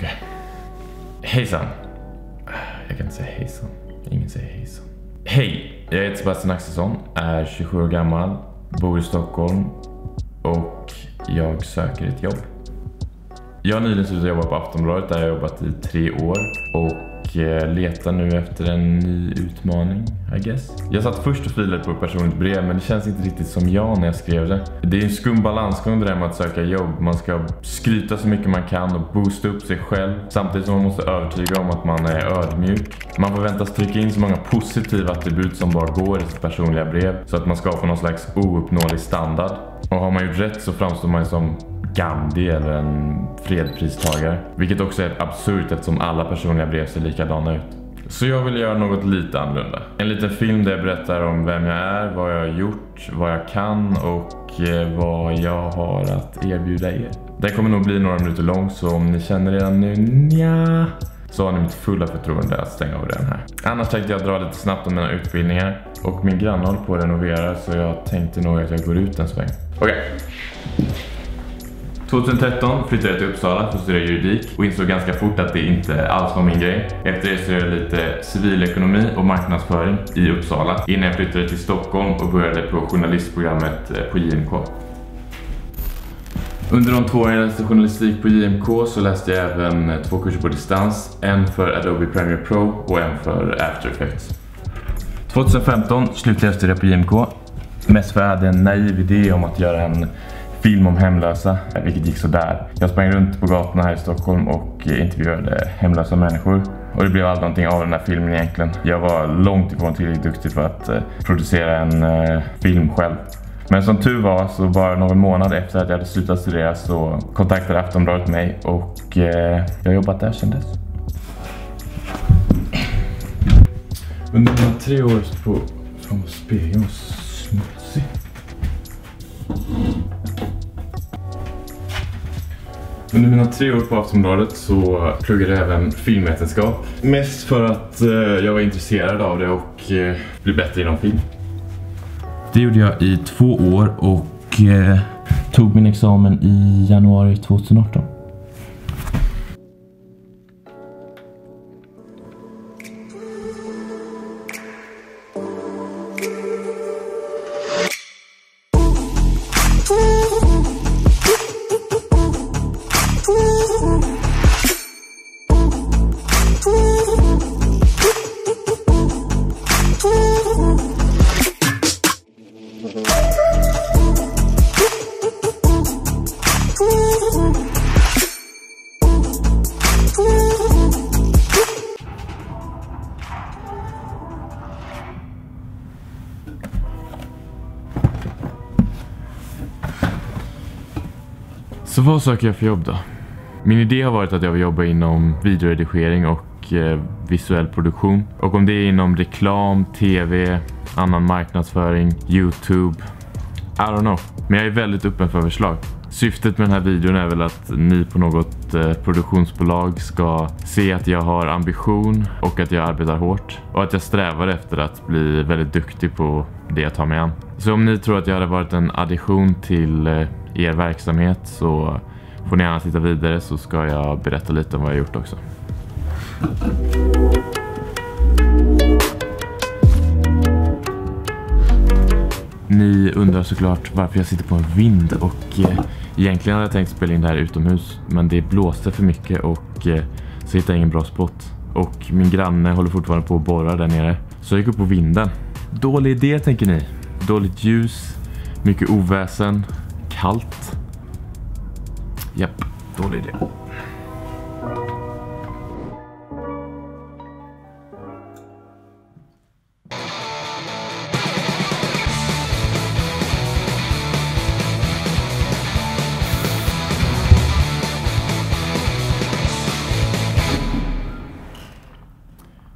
Okej. Hejsan. Jag kan inte säga hejsan. Ingen säger hejsan. Hej! Jag heter Sebastian Axelsson, är 27 år gammal, bor i Stockholm och jag söker ett jobb. Jag har nyligen slutat jobba på Aftonbladet där jag har jobbat i tre år och Eh, letar nu efter en ny utmaning, I guess. Jag satt först och filade på ett personligt brev men det känns inte riktigt som jag när jag skrev det. Det är en skum balansgång det där med att söka jobb. Man ska skryta så mycket man kan och boosta upp sig själv samtidigt som man måste övertyga om att man är ödmjuk. Man förväntas trycka in så många positiva attribut som bara går i sitt personliga brev så att man skapar någon slags ouppnåelig standard. Och har man gjort rätt så framstår man som Gandhi eller en fredpristagare. Vilket också är absurt eftersom alla personliga brev ser likadana ut. Så jag vill göra något lite annorlunda. En liten film där jag berättar om vem jag är, vad jag har gjort, vad jag kan och eh, vad jag har att erbjuda er. Den kommer nog bli några minuter lång så om ni känner redan nu nja så har ni mitt fulla förtroende att stänga av den här. Annars tänkte jag dra lite snabbt om mina utbildningar och min granne håller på att renovera så jag tänkte nog att jag går ut en sväng. Okej. Okay. 2013 flyttade jag till Uppsala för att studera juridik och insåg ganska fort att det inte alls var min grej. Efter det studerade jag lite civilekonomi och marknadsföring i Uppsala innan jag flyttade till Stockholm och började på journalistprogrammet eh, på JMK. Under de två åren jag läste journalistik på JMK så läste jag även eh, två kurser på distans. En för Adobe Premiere Pro och en för After Effects. 2015 slutade jag studera på JMK. Mest för att jag hade en naiv idé om att göra en film om hemlösa, vilket gick sådär. Jag sprang runt på gatorna här i Stockholm och intervjuade hemlösa människor. Och det blev aldrig någonting av den här filmen egentligen. Jag var långt ifrån tillräckligt duktig för att eh, producera en eh, film själv. Men som tur var så bara någon månad efter att jag hade slutat studera så kontaktade Aftonbladet mig och eh, jag har jobbat där sedan dess. Under mina tre år på... Fan vad spegeln var smutsig. Under mina tre år på Aftonbladet så pluggade jag även filmvetenskap. Mest för att eh, jag var intresserad av det och eh, bli bättre inom film. Det gjorde jag i två år och eh, tog min examen i januari 2018. Så vad söker jag för jobb då? Min idé har varit att jag vill jobba inom videoredigering och eh, visuell produktion. Och om det är inom reklam, tv, annan marknadsföring, Youtube. I don't know. Men jag är väldigt öppen för förslag. Syftet med den här videon är väl att ni på något eh, produktionsbolag ska se att jag har ambition och att jag arbetar hårt. Och att jag strävar efter att bli väldigt duktig på det jag tar mig an. Så om ni tror att jag hade varit en addition till eh, er verksamhet så får ni gärna titta vidare så ska jag berätta lite om vad jag gjort också. Ni undrar såklart varför jag sitter på en vind och eh, egentligen hade jag tänkt spela in det här utomhus men det blåste för mycket och eh, så hittade jag ingen bra spot. Och min granne håller fortfarande på att borra där nere. Så jag gick upp på vinden. Dålig idé tänker ni. Dåligt ljus, mycket oväsen, kallt. Japp, dålig idé.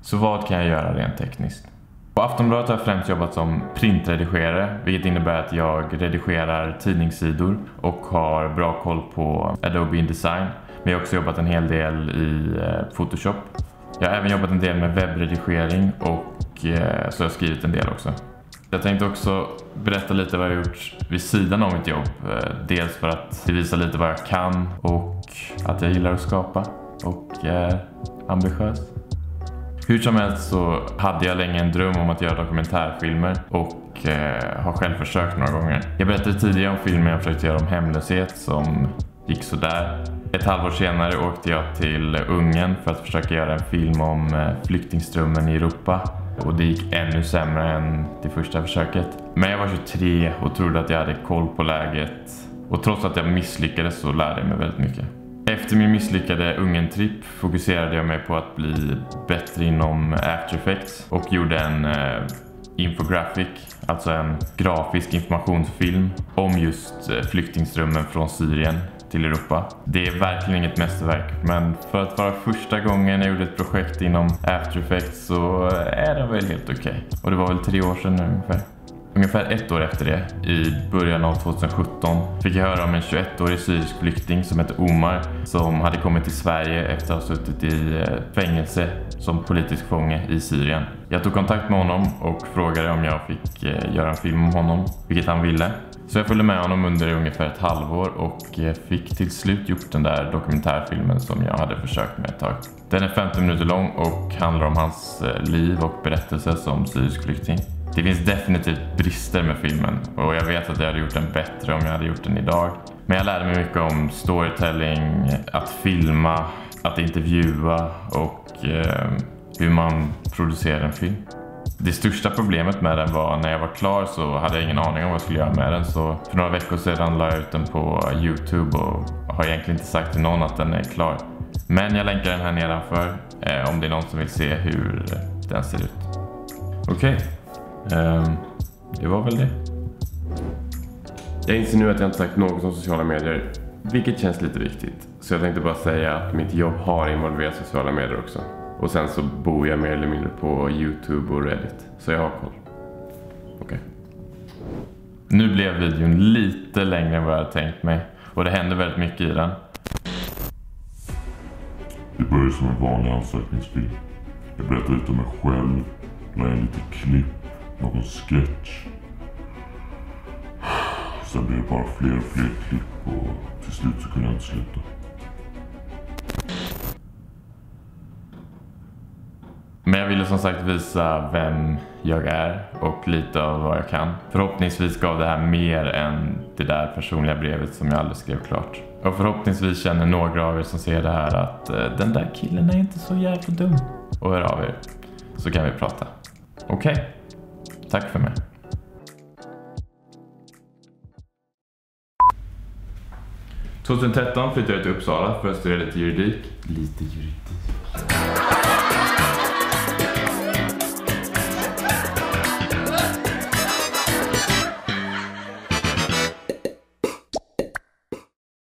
Så vad kan jag göra rent tekniskt? Aftonbladet har jag främst jobbat som printredigerare, vilket innebär att jag redigerar tidningssidor och har bra koll på Adobe InDesign. Men jag har också jobbat en hel del i eh, Photoshop. Jag har även jobbat en del med webbredigering och eh, så har jag skrivit en del också. Jag tänkte också berätta lite vad jag har gjort vid sidan av mitt jobb. Eh, dels för att visa lite vad jag kan och att jag gillar att skapa. och är ambitiös. Hur som helst så hade jag länge en dröm om att göra dokumentärfilmer och eh, har själv försökt några gånger. Jag berättade tidigare om filmen jag försökte göra om hemlöshet som gick sådär. Ett halvår senare åkte jag till Ungern för att försöka göra en film om eh, flyktingströmmen i Europa. Och det gick ännu sämre än det första försöket. Men jag var 23 och trodde att jag hade koll på läget. Och trots att jag misslyckades så lärde jag mig väldigt mycket. Efter min misslyckade Ungern-tripp fokuserade jag mig på att bli bättre inom After Effects och gjorde en eh, infographic, alltså en grafisk informationsfilm om just eh, flyktingströmmen från Syrien till Europa. Det är verkligen inget mästerverk, men för att vara första gången jag gjorde ett projekt inom After Effects så eh, är det väl helt okej. Okay. Och det var väl tre år sedan nu ungefär. Ungefär ett år efter det, i början av 2017, fick jag höra om en 21-årig syrisk flykting som hette Omar som hade kommit till Sverige efter att ha suttit i eh, fängelse som politisk fånge i Syrien. Jag tog kontakt med honom och frågade om jag fick eh, göra en film om honom, vilket han ville. Så jag följde med honom under ungefär ett halvår och eh, fick till slut gjort den där dokumentärfilmen som jag hade försökt med ett tag. Den är 50 minuter lång och handlar om hans liv och berättelse som syrisk flykting. Det finns definitivt brister med filmen och jag vet att jag hade gjort den bättre om jag hade gjort den idag. Men jag lärde mig mycket om storytelling, att filma, att intervjua och eh, hur man producerar en film. Det största problemet med den var när jag var klar så hade jag ingen aning om vad jag skulle göra med den. Så för några veckor sedan la jag ut den på Youtube och har egentligen inte sagt till någon att den är klar. Men jag länkar den här nedanför eh, om det är någon som vill se hur den ser ut. Okej, okay. Um, det var väl det. Jag inser nu att jag inte sagt något om sociala medier, vilket känns lite viktigt. Så jag tänkte bara säga att mitt jobb har involverat sociala medier också. Och sen så bor jag mer eller mindre på YouTube och Reddit. Så jag har koll. Okej. Okay. Nu blev videon lite längre än vad jag hade tänkt mig. Och det hände väldigt mycket i den. Det började som en vanlig ansökningsfilm. Jag berättade ut om mig själv, la in lite klipp någon sketch. Sen blev det bara fler och fler klipp och till slut så kunde jag inte sluta. Men jag ville som sagt visa vem jag är och lite av vad jag kan. Förhoppningsvis gav det här mer än det där personliga brevet som jag aldrig skrev klart. Och förhoppningsvis känner några av er som ser det här att eh, den där killen är inte så jävla dum. Och hör av er. Så kan vi prata. Okej? Okay. Tack för mig. ...2013 flyttade jag till Uppsala för att studera lite juridik. Lite juridik.